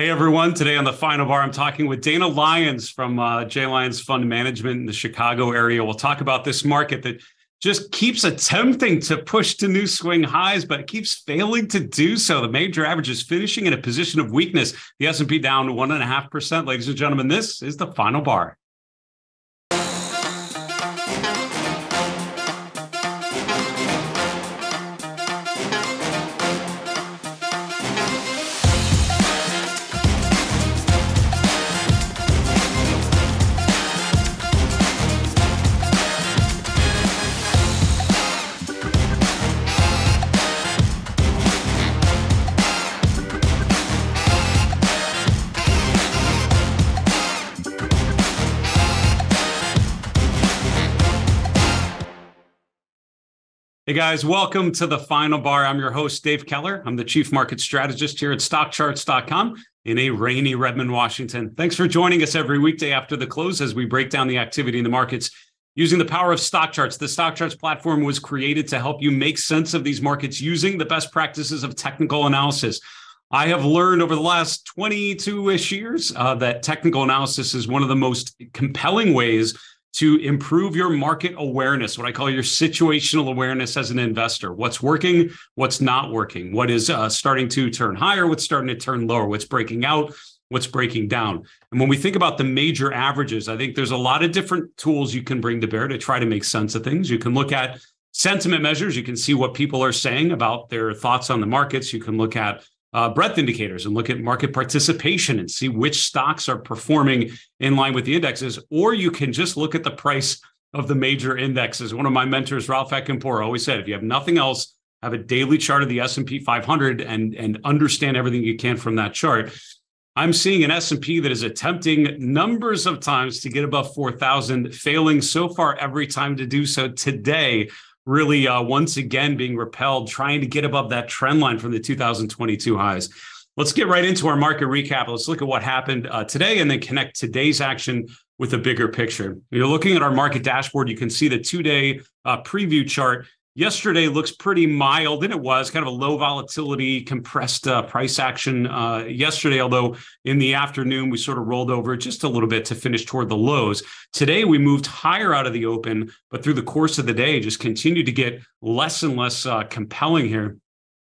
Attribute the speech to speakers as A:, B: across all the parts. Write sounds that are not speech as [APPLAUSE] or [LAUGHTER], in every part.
A: Hey everyone! Today on the final bar, I'm talking with Dana Lyons from uh, J Lyons Fund Management in the Chicago area. We'll talk about this market that just keeps attempting to push to new swing highs, but keeps failing to do so. The major average is finishing in a position of weakness. The S&P down one and a half percent. Ladies and gentlemen, this is the final bar. Hey guys, welcome to the final bar. I'm your host, Dave Keller. I'm the chief market strategist here at stockcharts.com in a rainy Redmond, Washington. Thanks for joining us every weekday after the close as we break down the activity in the markets using the power of stock charts. The stock charts platform was created to help you make sense of these markets using the best practices of technical analysis. I have learned over the last 22 ish years uh, that technical analysis is one of the most compelling ways to improve your market awareness, what I call your situational awareness as an investor. What's working, what's not working, what is uh, starting to turn higher, what's starting to turn lower, what's breaking out, what's breaking down. And when we think about the major averages, I think there's a lot of different tools you can bring to bear to try to make sense of things. You can look at sentiment measures, you can see what people are saying about their thoughts on the markets. You can look at uh, breadth indicators and look at market participation and see which stocks are performing in line with the indexes, or you can just look at the price of the major indexes. One of my mentors, Ralph Acampora, always said, if you have nothing else, have a daily chart of the S&P 500 and, and understand everything you can from that chart. I'm seeing an S&P that is attempting numbers of times to get above 4,000, failing so far every time to do so today really uh, once again being repelled, trying to get above that trend line from the 2022 highs. Let's get right into our market recap. Let's look at what happened uh, today and then connect today's action with a bigger picture. You're looking at our market dashboard. You can see the two day uh, preview chart Yesterday looks pretty mild, and it was kind of a low volatility, compressed uh, price action uh, yesterday. Although in the afternoon we sort of rolled over just a little bit to finish toward the lows. Today we moved higher out of the open, but through the course of the day just continued to get less and less uh, compelling here.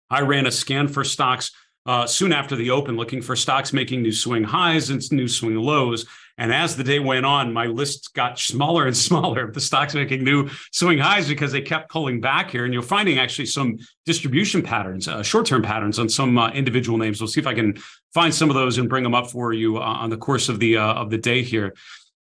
A: I ran a scan for stocks uh, soon after the open, looking for stocks making new swing highs and new swing lows. And as the day went on, my list got smaller and [LAUGHS] smaller. The stocks making new swing highs because they kept pulling back here. And you're finding actually some distribution patterns, uh, short-term patterns on some uh, individual names. We'll see if I can find some of those and bring them up for you uh, on the course of the uh, of the day here.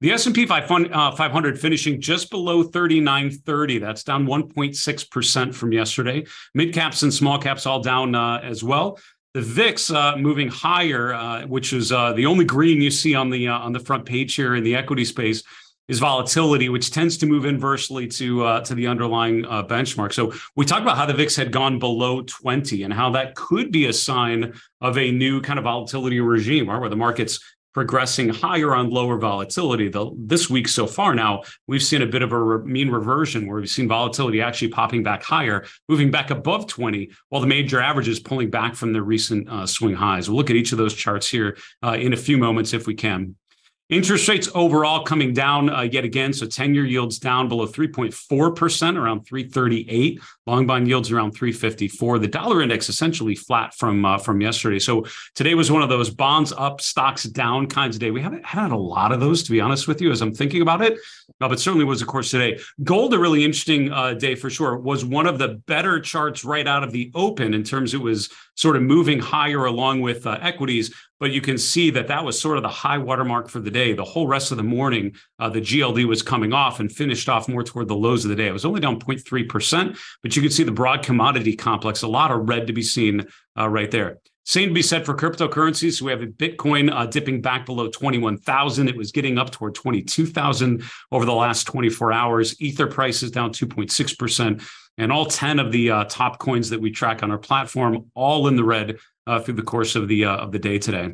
A: The S&P 500 uh, finishing just below 3930. That's down 1.6% from yesterday. Mid caps and small caps all down uh, as well. The VIX uh, moving higher, uh, which is uh, the only green you see on the uh, on the front page here in the equity space, is volatility, which tends to move inversely to uh, to the underlying uh, benchmark. So we talked about how the VIX had gone below 20 and how that could be a sign of a new kind of volatility regime, right, where the market's progressing higher on lower volatility. The, this week so far now, we've seen a bit of a re- mean reversion where we've seen volatility actually popping back higher, moving back above 20, while the major average is pulling back from the recent uh, swing highs. We'll look at each of those charts here uh, in a few moments if we can. Interest rates overall coming down uh, yet again. So 10 year yields down below 3.4%, around 338. Long bond yields around 354. The dollar index essentially flat from uh, from yesterday. So today was one of those bonds up, stocks down kinds of day. We haven't had a lot of those, to be honest with you, as I'm thinking about it. Uh, but certainly was, of course, today. Gold, a really interesting uh, day for sure, was one of the better charts right out of the open in terms it was sort of moving higher along with uh, equities but you can see that that was sort of the high watermark for the day. The whole rest of the morning, uh, the GLD was coming off and finished off more toward the lows of the day. It was only down 0.3%, but you can see the broad commodity complex, a lot of red to be seen uh, right there. Same to be said for cryptocurrencies. So we have Bitcoin uh, dipping back below 21,000. It was getting up toward 22,000 over the last 24 hours. Ether prices down 2.6%. And all 10 of the uh, top coins that we track on our platform, all in the red uh, through the course of the uh, of the day today.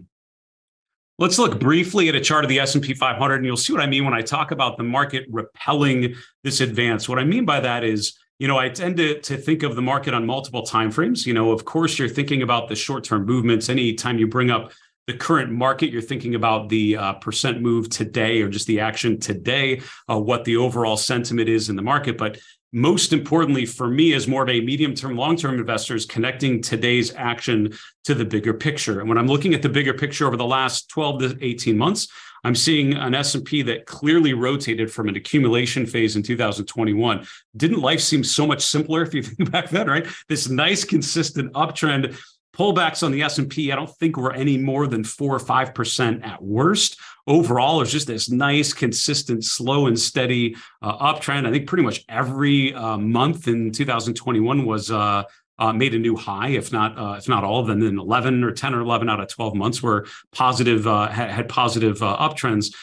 A: Let's look briefly at a chart of the S&P 500 and you'll see what I mean when I talk about the market repelling this advance. What I mean by that is, you know, I tend to, to think of the market on multiple timeframes. You know, of course, you're thinking about the short-term movements. Anytime you bring up the current market. You're thinking about the uh, percent move today or just the action today, uh, what the overall sentiment is in the market. But most importantly for me as more of a medium term long term investor is connecting today's action to the bigger picture. And when i'm looking at the bigger picture over the last 12 to 18 months i'm seeing an s&p that clearly rotated from an accumulation phase in 2021 didn't life seem so much simpler if you think [LAUGHS] back then right? This nice consistent uptrend. Pullbacks on the S&P, I don't think were any more than 4 or 5% at worst. Overall, it's just this nice, consistent, slow and steady uh, uptrend. I think pretty much every uh, month in 2021 was uh, uh, made a new high, if not uh, if not all of them. Then 11 or 10 or 11 out of 12 months were positive uh, had, positive uptrends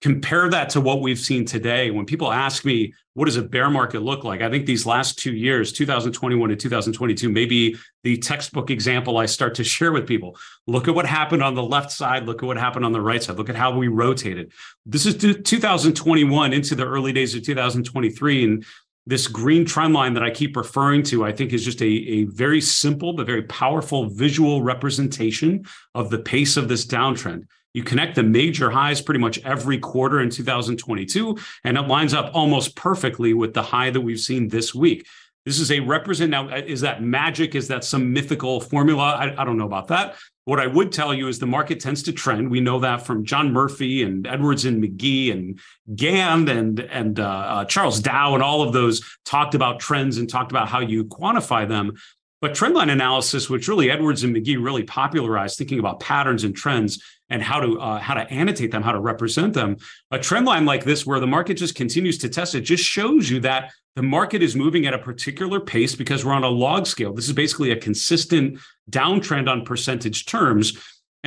A: compare that to what we've seen today. When people ask me what does a bear market look like? I think these last two years 2021 and 2022 maybe the textbook example i start to [LAUGHS] share with people. Look at what happened on the left side. Look at what happened on the right side. Look at how we rotated. This is 2021 into the early days of 2023 and this green trend line that I keep referring to, I think is just a, a very simple but very powerful visual representation of the pace of this downtrend. You connect the major highs pretty much every quarter in 2022, and it lines up almost perfectly with the high that we've seen this week. This is a represent. Now, is that magic? Is that some mythical formula? I, I don't know about that. What I would tell you is the market tends to trend. We know that from John Murphy and Edwards and Magee and Gann and and uh, uh, Charles Dow and all of those talked about trends and talked about how you quantify them. But trendline analysis, which really Edwards and Magee really popularized, thinking about patterns and trends, and how to uh, how to annotate them, how to represent them. A trend line like this, where the market just continues to test it, just shows you that the market is moving at a particular pace because we're on a log scale. This is basically a consistent downtrend on percentage terms.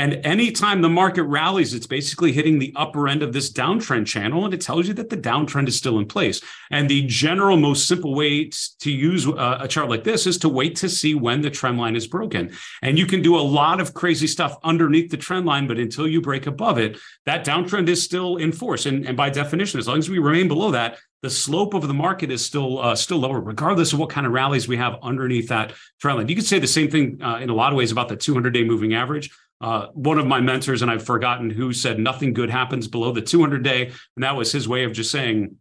A: And anytime the market rallies, it's basically hitting the upper end of this downtrend channel, and it tells you that the downtrend is still in place. And the general, most simple way to use uh, a chart like this is to wait to see when the trend line is broken. And you can do a lot of crazy stuff underneath the trend line, but until you break above it, that downtrend is still in force. And, and by definition, as long as we remain below that, the slope of the market is still uh, still lower, regardless of what kind of rallies we have underneath that trend line. You could say the same thing uh, in a lot of ways about the 200 day moving average. Uh, one of my mentors, and I've forgotten who said nothing good happens below the 200 day. And that was his way of just saying,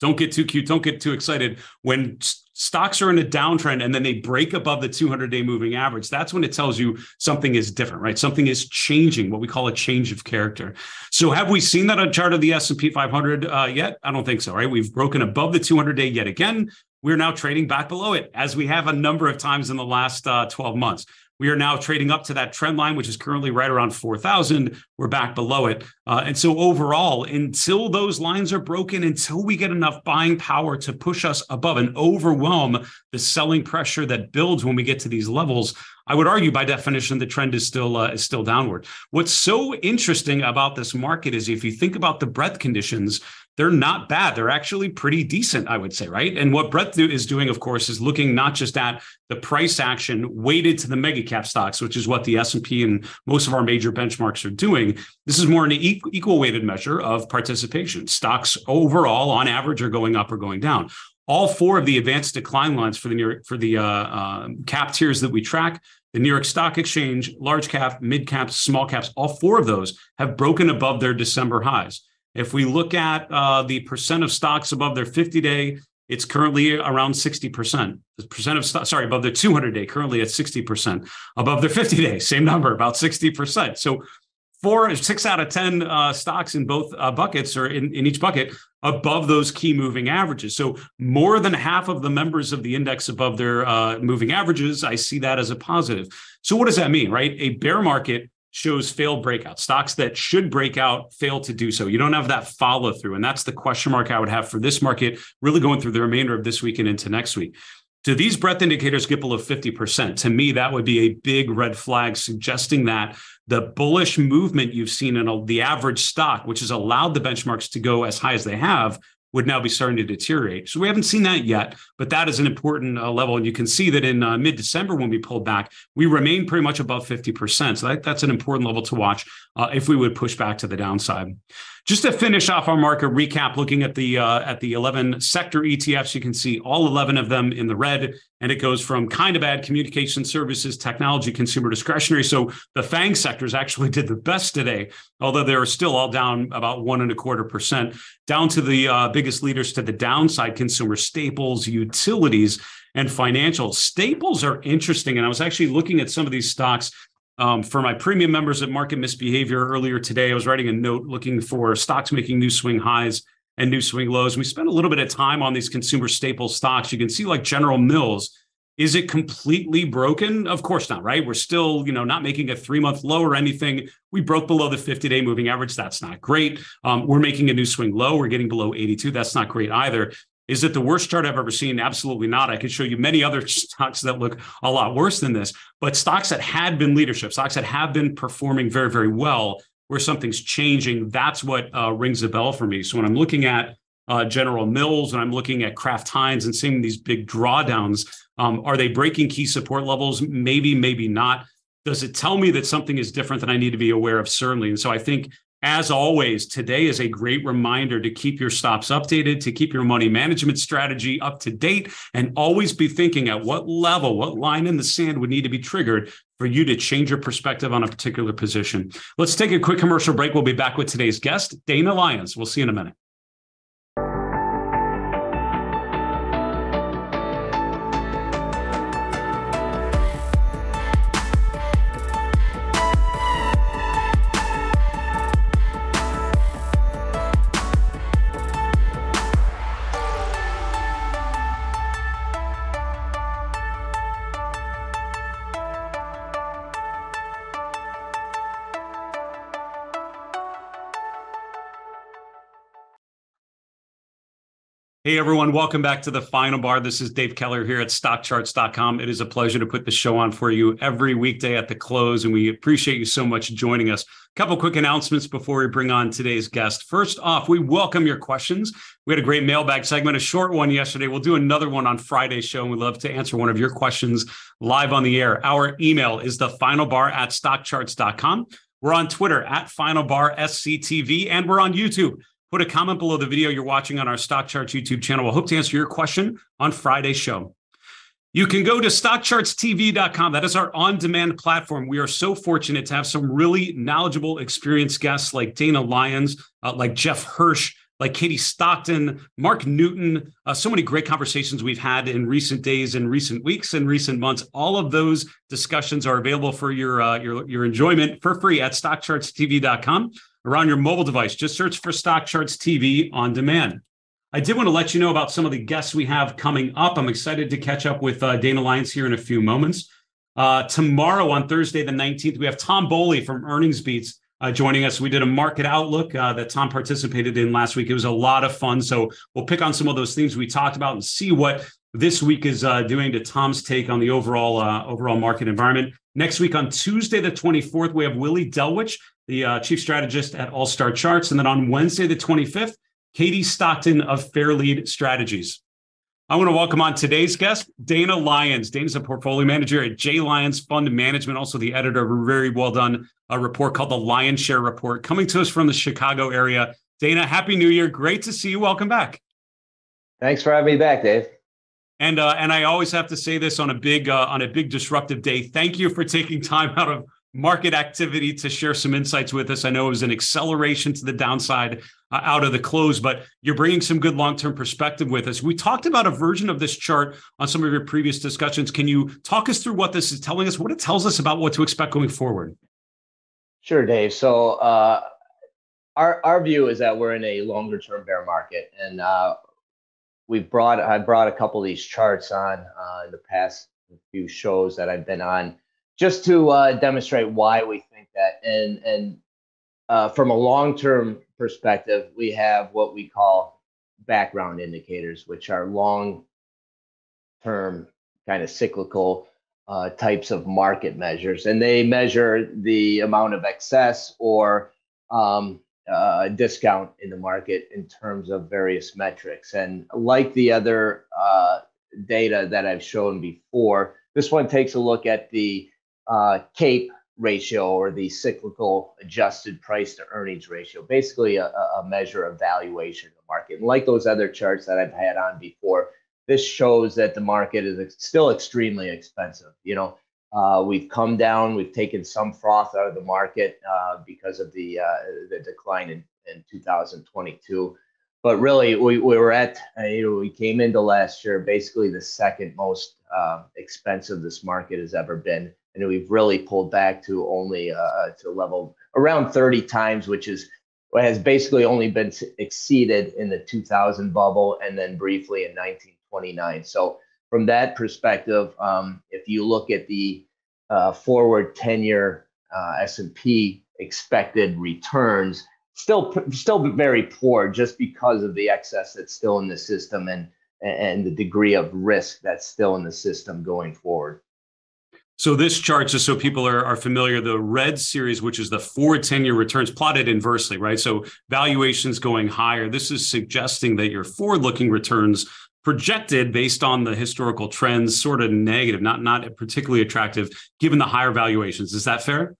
A: don't get too cute, don't get too excited. When stocks are in a downtrend and then they break above the 200 day moving average, that's when it tells you something is different, right? Something is changing, what we call a change of character. So have we seen that on chart of the S&P 500 uh, yet? I don't think so, right? We've broken above the 200 day yet again. We're now trading back below it as we have a number of times in the last uh, 12 months. We are now trading up to that trend line, which is currently right around 4,000. We're back below it. Uh, and so, overall, until those lines are broken, until we get enough buying power to push us above and overwhelm the selling pressure that builds when we get to these levels, I would argue by definition the trend is still uh, is still downward. What's so interesting about this market is if you think about the breadth conditions, they're not bad. They're actually pretty decent, I would say, right? And what breadth is doing, of course, is looking not just at the price action weighted to the mega cap stocks, which is what the S&P and most of our major benchmarks are doing. This is more an equal weighted measure of participation. Stocks overall, on average, are going up or going down. All four of the advanced decline lines for the New for the uh, uh, cap tiers that we track the New York Stock Exchange, large cap, mid caps, small caps, all four of those have broken above their December highs. If we look at uh, the percent of stocks above their 50 day, it's currently around 60%. The percent of stock, sorry, above their 200 day, currently at 60%. Above their 50 day, same number, about 60%. So four, six out of 10 uh, stocks in both uh, buckets or in, in each bucket above those key moving averages. So more than half of the members of the index above their uh, moving averages, I see that as a positive. So what does that mean, right? A bear market shows failed breakout. Stocks that should break out fail to do so. You don't have that follow through. And that's the question mark I would have for this market, really going through the remainder of this week and into next week. Do these breadth indicators get below 50%? To me, that would be a big red flag suggesting that the bullish movement you've seen in a, the average stock, which has allowed the benchmarks to go as high as they have, would now be starting to deteriorate. So we haven't seen that yet, but that is an important uh, level. And you can see that in uh, mid December, when we pulled back, we remain pretty much above 50%. So that, that's an important level to watch uh, if we would push back to the downside. Just to finish off our market recap, looking at the uh, at the 11 sector ETFs, you can see all 11 of them in the red, and it goes from kind of bad communication services, technology, consumer discretionary. So the FANG sectors actually did the best today, although they're still all down about one and a quarter percent, down to the uh, biggest leaders to the downside: consumer staples, utilities, and financial. Staples are interesting, and I was actually looking at some of these stocks um, for my premium members at Market Misbehavior earlier today, I was writing a note looking for stocks making new swing highs and new swing lows. We spent a little bit of time on these consumer staple stocks. You can see like General Mills. Is it completely broken? Of course not, right? We're still, you know, not making a three-month low or anything. We broke below the 50-day moving average. That's not great. Um, we're making a new swing low. We're getting below 82. That's not great either. Is it the worst chart I've ever seen? Absolutely not. I could show you many other [LAUGHS] stocks that look a lot worse than this, but stocks that had been leadership, stocks that have been performing very, very well, where something's changing, that's what uh, rings a bell for me. So when I'm looking at uh, General Mills and I'm looking at Kraft Heinz and seeing these big drawdowns, um, are they breaking key support levels? Maybe, maybe not. Does it tell me that something is different that I need to be aware of? Certainly. And so I think as always, today is a great reminder to keep your stops updated, to keep your money management strategy up to date, and always be thinking at what level, what line in the sand would need to be triggered for you to change your perspective on a particular position. Let's take a quick commercial break. We'll be back with today's guest, Dana Lyons. We'll see you in a minute. Hey everyone, welcome back to the final bar. This is Dave Keller here at stockcharts.com. It is a pleasure to put the show on for you every weekday at the close, and we appreciate you so much joining us. A couple quick announcements before we bring on today's guest. First off, we welcome your questions. We had a great mailbag segment, a short one yesterday. We'll do another one on Friday's show, and we'd love to answer one of your questions live on the air. Our email is the final bar at stockcharts.com. We're on Twitter at final bar SCTV, and we're on YouTube Put a comment below the video you're watching on our Stock Charts YouTube channel. We'll hope to answer your question on Friday's show. You can go to stockchartstv.com. That is our on demand platform. We are so fortunate to have some really knowledgeable, experienced guests like Dana Lyons, uh, like Jeff Hirsch, like Katie Stockton, Mark Newton. Uh, so many great conversations we've had in recent days, in recent weeks, and recent months. All of those discussions are available for your, uh, your, your enjoyment for free at stockchartstv.com or on your mobile device. Just search for Stock Charts TV on demand. I did want to let you know about some of the guests we have coming up. I'm excited to catch up with uh, Dana Lyons here in a few moments. Uh, tomorrow on Thursday, the 19th, we have Tom Bowley from Earnings Beats uh, joining us. We did a market outlook uh, that Tom participated in last week. It was a lot of fun. So we'll pick on some of those things we talked about and see what this week is uh, doing to Tom's take on the overall uh, overall market environment. Next week on Tuesday, the 24th, we have Willie Delwiche the uh, chief strategist at All Star Charts. And then on Wednesday, the 25th, Katie Stockton of Fairlead Strategies. I want to welcome on today's guest, Dana Lyons. Dana's a portfolio manager at J Lyons Fund Management, also the editor of a very well done a uh, report called the Lion Share Report, coming to us from the Chicago area. Dana, Happy New Year. Great to see you. Welcome back.
B: Thanks for having me back, Dave.
A: And uh, and I always have to say this on a big uh, on a big disruptive day. Thank you for taking time out of market activity to share some insights with us. I know it was an acceleration to the downside uh, out of the close, but you're bringing some good long term perspective with us. We talked about a version of this chart on some of your previous discussions. Can you talk us through what this is telling us, what it tells us about what to expect going forward?
B: Sure, Dave. So, uh, our, our view is that we're in a longer term bear market, and uh, we've brought I brought a couple of these charts on uh, in the past few shows that I've been on just to uh, demonstrate why we think that. And and uh, from a long term perspective, we have what we call background indicators, which are long term kind of cyclical uh, types of market measures, and they measure the amount of excess or um, uh, discount in the market in terms of various metrics. And like the other uh, data that I've shown before, this one takes a look at the uh, CAPE ratio or the cyclical adjusted price to earnings ratio, basically a, a measure of valuation of the market. And like those other charts that I've had on before, this shows that the market is still extremely expensive. You know, uh, we've come down, we've taken some froth out of the market uh, because of the uh, the decline in, in 2022. But really, we, we were at, uh, you know, we came into last year basically the second most uh, expensive this market has ever been and we've really pulled back to only uh, to level around 30 times, which is has basically only been exceeded in the 2000 bubble and then briefly in 1929. So from that perspective, um, if you look at the uh, forward 10-year uh, S&P expected returns, still still very poor just because of the excess that's still in the system and and the degree of risk that's still in the system going forward.
A: So this chart, just so people are, are familiar, the red series, which is the forward 10-year returns plotted inversely, right? So valuations going higher. This is suggesting that your forward-looking returns projected based on the historical trends, sort of negative, not, not particularly attractive, given the higher valuations. Is that fair?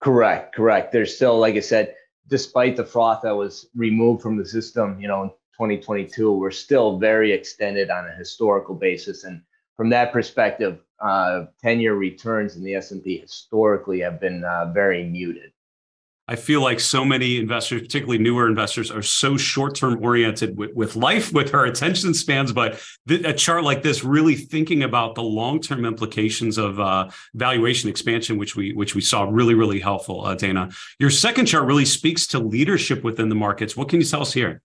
B: Correct, correct. There's still, like I said, despite the froth that was removed from the system, you know, in 2022, we're still very extended on a historical basis. And from that perspective, uh, 10-year returns in the S&P historically have been uh, very muted.
A: I feel like so many investors, particularly newer investors, are so short-term oriented with, with life, with our attention spans. But th- a chart like this, really thinking about the long-term implications of uh, valuation expansion, which we which we saw, really really helpful. Uh, Dana, your second chart really speaks to leadership within the markets. What can you tell us here?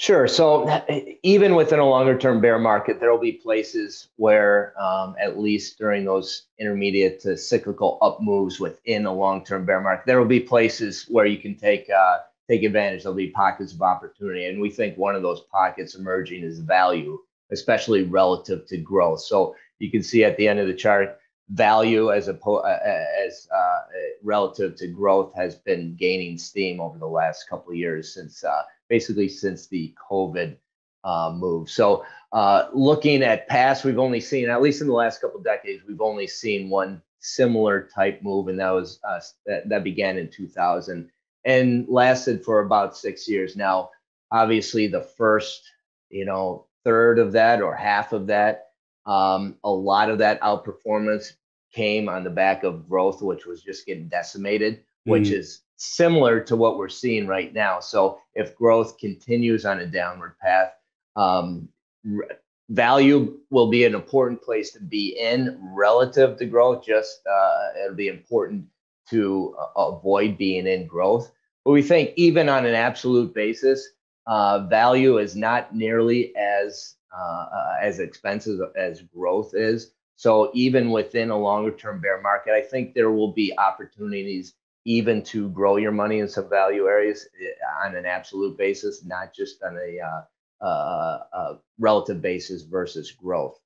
B: Sure. So even within a longer term bear market, there will be places where, um, at least during those intermediate to cyclical up moves within a long term bear market, there will be places where you can take uh, take advantage. There'll be pockets of opportunity, and we think one of those pockets emerging is value, especially relative to growth. So you can see at the end of the chart, value as a as uh, relative to growth has been gaining steam over the last couple of years since. Uh, basically since the COVID uh, move. So uh, looking at past, we've only seen, at least in the last couple decades, we've only seen one similar type move, and that was uh, that, that began in 2000 and lasted for about six years. Now, obviously, the first, you know, third of that or half of that, um, a lot of that outperformance came on the back of growth, which was just getting decimated, which mm. is similar to what we're seeing right now. So if growth continues on a downward path, um, value will be an important place to be in relative to growth. Just uh, it'll be important to uh, avoid being in growth. But we think even on an absolute basis, uh, value is not nearly as uh, as expensive as growth is. So even within a longer term bear market, I think there will be opportunities even to grow your money in some value areas eh, on an absolute basis, not just on a, uh, uh, uh, relative basis versus growth.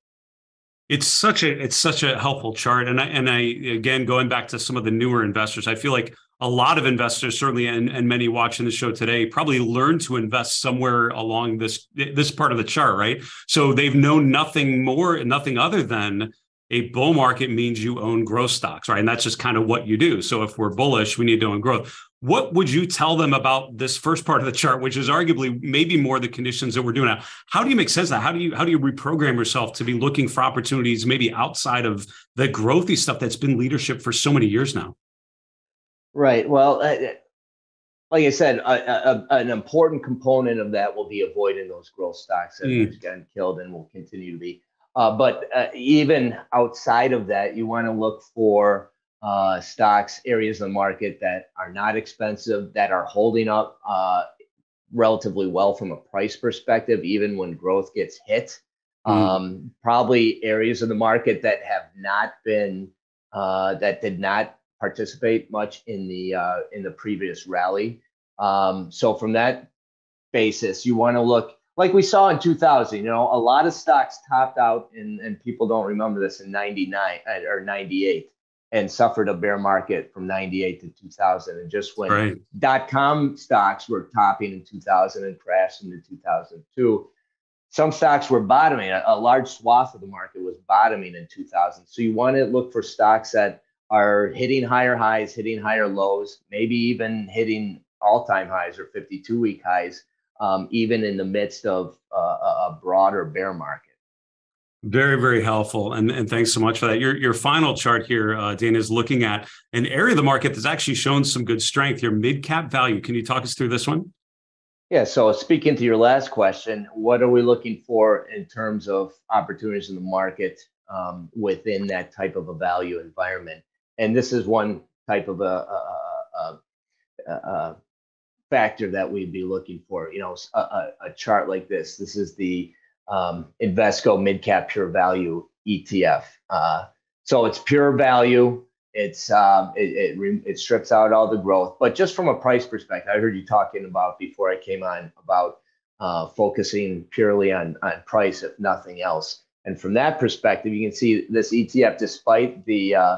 A: It's such a it's such a helpful chart, and I and I again going back to some of the newer investors, I feel like a lot of investors, certainly, and, and many watching the show today, probably learned to invest somewhere along this this part of the chart, right? So they've known nothing more, nothing other than a bull market means you own growth stocks, right? And that's just kind of what you do. So if we're bullish, we need to own growth. What would you tell them about this first part of the chart, which is arguably maybe more the conditions that we're doing now? How do you make sense of that? How do you how do you reprogram yourself to be looking for opportunities maybe outside of the growthy stuff that's been leadership for so many years now?
B: Right. Well, uh, like I said, a, a, an important component of that will be avoiding those growth stocks that mm. have gotten killed and will continue to be. Uh, but uh, even outside of that, you want to look for uh, stocks, areas of the market that are not expensive, that are holding up uh, relatively well from a price perspective, even when growth gets hit. Mm. Um, probably areas of the market that have not been, uh, that did not participate much in the uh, in the previous rally. Um, so from that basis, you want to look like we saw in 2000, you know, a lot of stocks topped out, and, and people don't remember this in 99 uh, or 98 and suffered a bear market from 98 to 2000. And just when right. dot com stocks were topping in 2000 and crashed into 2002, some stocks were bottoming. A, a large swath of the market was bottoming in 2000. So you want to look for stocks that are hitting higher highs, hitting higher lows, maybe even hitting all-time highs or 52-week highs, um, even in the midst of uh, a broader bear market.
A: Very, very helpful, and and thanks so much for that. Your your final chart here, uh, Dana, is looking at an area of the market that's actually shown some good strength. Your mid cap value. Can you talk us through this one?
B: Yeah. So speaking to your last question, what are we looking for in terms of opportunities in the market um, within that type of a value environment? And this is one type of a, a, a, a factor that we'd be looking for. You know, a, chart like this. This is the um, Invesco Mid Cap Pure Value ETF. Uh, so it's pure value. It's um, it, it, it strips out all the growth, but just from a price perspective, I heard you talking about before I came on about uh, focusing purely on on price, if nothing else. And from that perspective, you can see this ETF, despite the uh,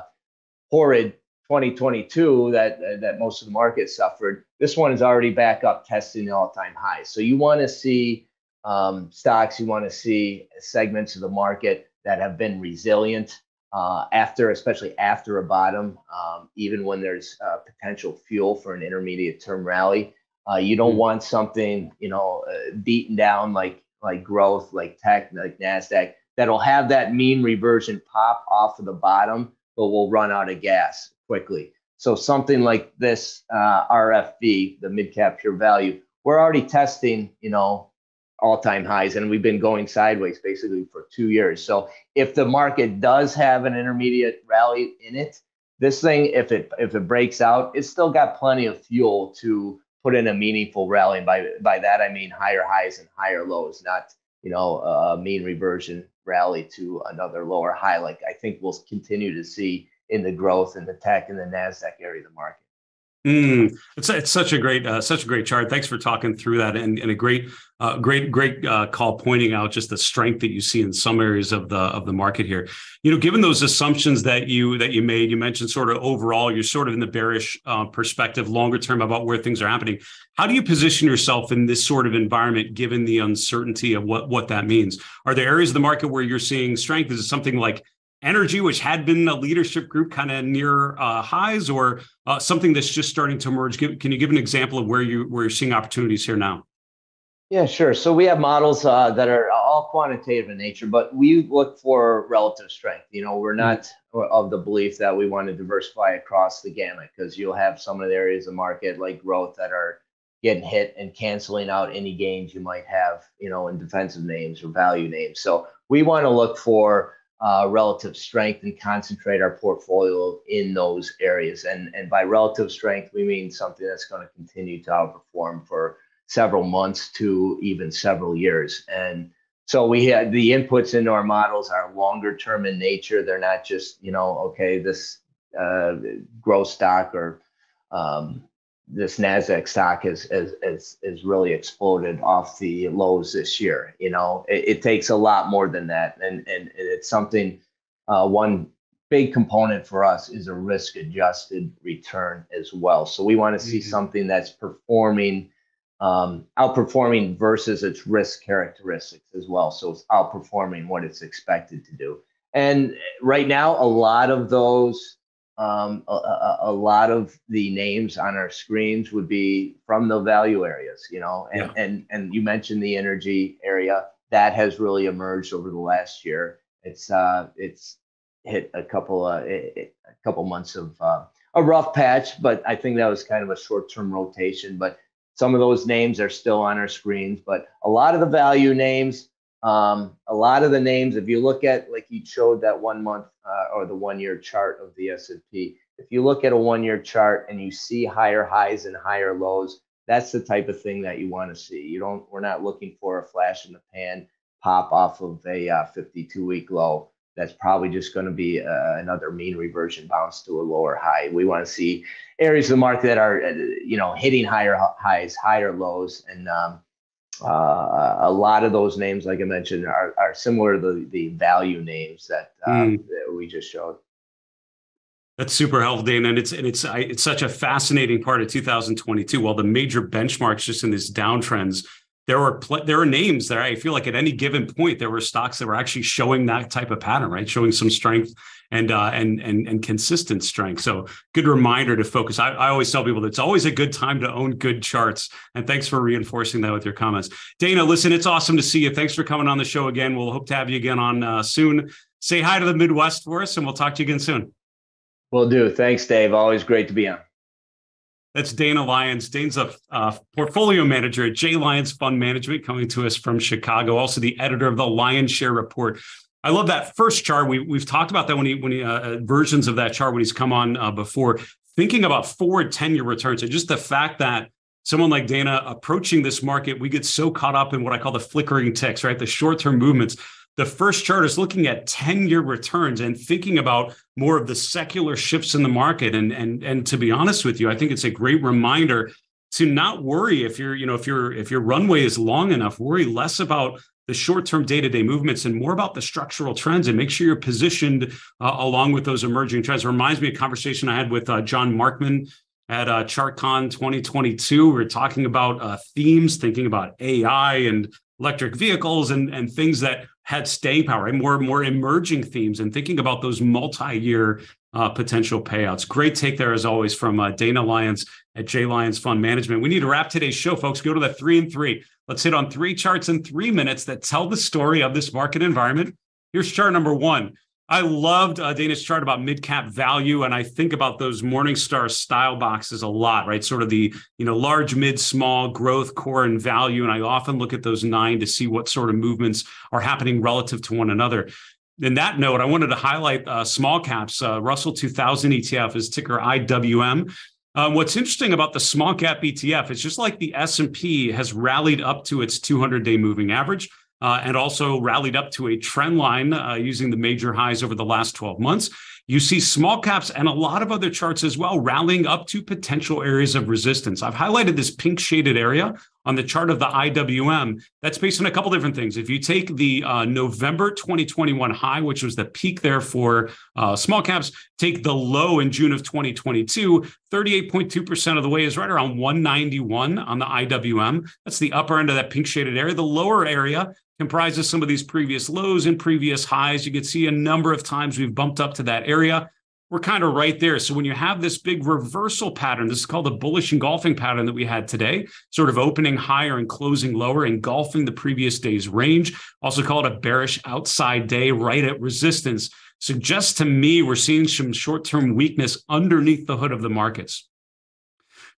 B: horrid 2022 that that most of the market suffered, this one is already back up testing the all-time high. So you want to see um, stocks, you want to see segments of the market that have been resilient uh, after, especially after a bottom, um, even when there's uh, potential fuel for an intermediate term rally. Uh, you don't mm-hmm. want something, you know, uh, beaten down like like growth, like tech, like Nasdaq, that'll have that mean reversion pop off of the bottom, but will run out of gas quickly. So something like this uh, RFV, the mid cap pure value, we're already testing, you know, all-time highs and we've been going sideways basically for two years so if the market does have an intermediate rally in it this thing if it if it breaks out it's still got plenty of fuel to put in a meaningful rally and by by that i mean higher highs and higher lows not you know a mean reversion rally to another lower high like i think we'll continue to see in the growth and the tech and the nasdaq area of the market
A: Mm, it's it's such a great uh, such a great chart. Thanks for talking through that, and, and a great uh, great great uh, call pointing out just the strength that you see in some areas of the of the market here. You know, given those assumptions that you that you made, you mentioned sort of overall you're sort of in the bearish uh, perspective, longer term about where things are happening. How do you position yourself in this sort of environment, given the uncertainty of what what that means? Are there areas of the market where you're seeing strength? Is it something like energy, which had been a leadership group kind of near uh, highs, or uh, something that's just starting to emerge? Give, can you give an example of where you where you're seeing opportunities here now?
B: Yeah, sure. So we have models uh, that are all quantitative in nature, but we look for relative strength. You know, we're not mm-hmm. of the belief that we want to diversify across the gamut because you'll have some of the areas of market like growth that are getting hit and canceling out any gains you might have, you know, in defensive names or value names. So we want to look for uh, relative strength and concentrate our portfolio in those areas. And, and by relative strength, we mean something that's going to continue to outperform for several months to even several years. And so we had the inputs into our models are longer term in nature. They're not just, you know, okay, this uh, growth stock or um, this Nasdaq stock has, has, has, has really exploded off the lows this year. You know, it, it takes a lot more than that. And, and it's something, uh, one big component for us is a risk adjusted return as well. So we want to see mm-hmm. something that's performing, um, outperforming versus its risk characteristics as well. So it's outperforming what it's expected to do. And right now, a lot of those um, a, a, lot of the names on our screens would be from the value areas, you know, and, yeah. and, and you mentioned the energy area that has really emerged over the last year. It's, uh, it's hit a couple, uh, a couple months of uh, a rough patch, but I think that was kind of a short-term rotation, but some of those names are still on our screens, but a lot of the value names, um, a lot of the names, if you look at like you showed that one month uh, or the one year chart of the S&P, if you look at a one year chart and you see higher highs and higher lows, that's the type of thing that you want to see. You don't. We're not looking for a flash in the pan pop off of a uh, 52 week low. That's probably just going to be uh, another mean reversion bounce to a lower high. We want to see areas of the market that are, uh, you know, hitting higher highs, higher lows, and um, uh, a lot of those names, like I mentioned, are, are similar to the, the value names that, um, mm. that we just showed.
A: That's super helpful, Dana, and it's and it's I, it's such a fascinating part of 2022. While the major benchmarks just in these downtrends there were pl- there were names there. I feel like at any given point there were stocks that were actually showing that type of pattern, right? Showing some strength and uh, and and and consistent strength. So good reminder to focus. I, I always tell people that it's always a good time to own good charts. And thanks for reinforcing that with your comments, Dana. Listen, it's awesome to see you. Thanks for coming on the show again. We'll hope to have you again on uh, soon. Say hi to the Midwest for us, and we'll talk to you again soon.
B: Will do. Thanks, Dave. Always great to be on.
A: That's Dana Lyons. Dana's a uh, portfolio manager at J Lyons Fund Management, coming to us from Chicago. Also, the editor of the Lyons Share Report. I love that first chart. We we've talked about that when he when he uh, uh, versions of that chart when he's come on uh, before. Thinking about forward ten year returns and just the fact that someone like Dana approaching this market, we get so caught up in what I call the flickering ticks, right? The short term movements. The first chart is looking at 10 year returns and thinking about more of the secular shifts in the market. And, and, and to be honest with you, I think it's a great reminder to not worry if you're, you know, if your if your runway is long enough, worry less about the short-term day-to-day movements and more about the structural trends and make sure you're positioned uh, along with those emerging trends. It reminds me of a conversation I had with uh, Jon Markman at uh, ChartCon 2022. We were talking about uh, themes, thinking about AI and electric vehicles and, and things that had staying power and more more emerging themes and thinking about those multi-year uh, potential payouts. Great take there as always from uh, Dana Lyons at J Lyons Fund Management. We need to wrap today's show, folks. Go to the three and three. Let's hit on three charts in three minutes that tell the story of this market environment. Here's chart number one. I loved uh, Dana's chart about mid cap value, and I think about those Morningstar style boxes a lot, right? Sort of the you know large, mid, small, growth, core, and value. And I often look at those nine to see what sort of movements are happening relative to one another. In that note, I wanted to highlight uh, small caps. Uh, Russell 2000 ETF is ticker IWM. Um, what's interesting about the small cap ETF, is just like the S&P has rallied up to its 200-day moving average uh, and also rallied up to a trend line uh, using the major highs over the last 12 months. You see small caps and a lot of other charts as well rallying up to potential areas of resistance. I've highlighted this pink shaded area on the chart of the IWM. That's based on a couple different things. If you take the uh, November 2021 high, which was the peak there for uh, small caps, take the low in June of 2022, 38.2% of the way is right around 191 on the IWM. That's the upper end of that pink shaded area. The lower area comprises some of these previous lows and previous highs. You can see a number of times we've bumped up to that area. We're kind of right there. So when you have this big reversal pattern, this is called the bullish engulfing pattern that we had today, sort of opening higher and closing lower, engulfing the previous day's range, also called a bearish outside day right at resistance. Suggests to me we're seeing some short-term weakness underneath the hood of the markets.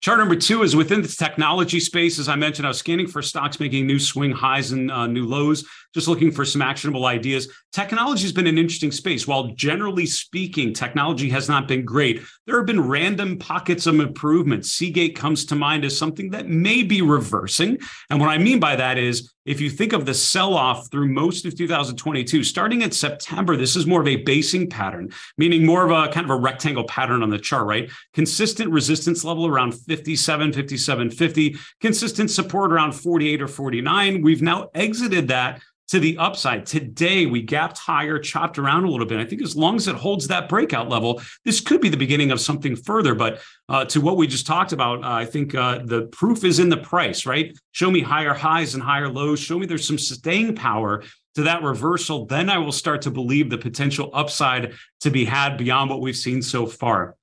A: Chart number two is within the technology space. As I mentioned, I was scanning for stocks making new swing highs and uh, new lows, just looking for some actionable ideas. Technology has been an interesting space. While generally speaking, technology has not been great, there have been random pockets of improvement. Seagate comes to mind as something that may be reversing. And what I mean by that is if you think of the sell off through most of 2022, starting in September, this is more of a basing pattern, meaning more of a kind of a rectangle pattern on the chart, right? Consistent resistance level around 57, 57, 50, consistent support around 48 or 49. We've now exited that to the upside. Today, we gapped higher, chopped around a little bit. I think as long as it holds that breakout level, this could be the beginning of something further. But uh, to what we just talked about, uh, I think uh, the proof is in the price, right? Show me higher highs and higher lows. Show me there's some staying power to that reversal. Then I will start to believe the potential upside to be had beyond what we've seen so far.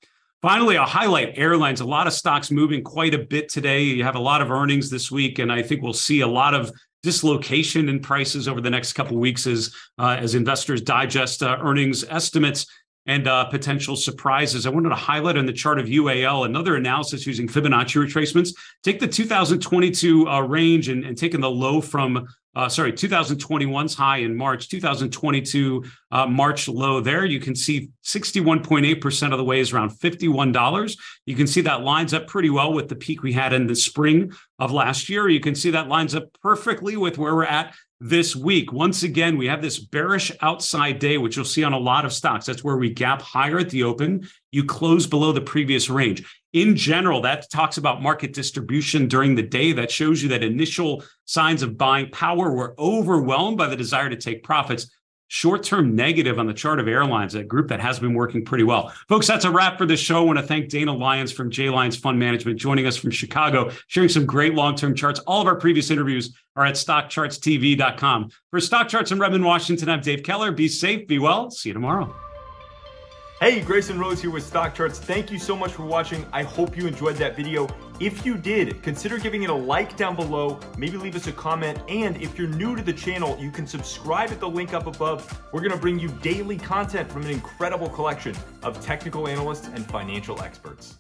A: Finally, I'll highlight airlines. A lot of stocks moving quite a bit today. You have a lot of earnings this week, and I think we'll see a lot of dislocation in prices over the next couple weeks as uh, as investors digest uh, earnings estimates and uh, potential surprises. I wanted to highlight on the chart of UAL another analysis using Fibonacci retracements. Take the 2022 uh, range and, and taking the low from uh, sorry, 2021's high in March, 2022 uh, March low there. You can see 61.8% of the way is around $51. You can see that lines up pretty well with the peak we had in the spring of last year. You can see that lines up perfectly with where we're at this week. Once again, we have this bearish outside day, which you'll see on a lot of stocks. That's where we gap higher at the open. You close below the previous range. In general, that talks about market distribution during the day. That shows you that initial signs of buying power were overwhelmed by the desire to take profits. short term negative on the chart of airlines, a group that has been working pretty well. Folks, that's a wrap for the show. I want to thank Dana Lyons from J Lyons Fund Management joining us from Chicago, sharing some great long term charts. All of our previous interviews are at stockchartstv.com. For Stock Charts in Redmond, Washington, I'm Dave Keller. Be safe, be well. See you tomorrow.
C: Hey, Grayson Rose here with Stock Charts. Thank you so much for watching. I hope you enjoyed that video. If you did, consider giving it a like down below, maybe leave us a comment, and if you're new to the channel, you can subscribe at the link up above. We're gonna bring you daily content from an incredible collection of technical analysts and financial experts.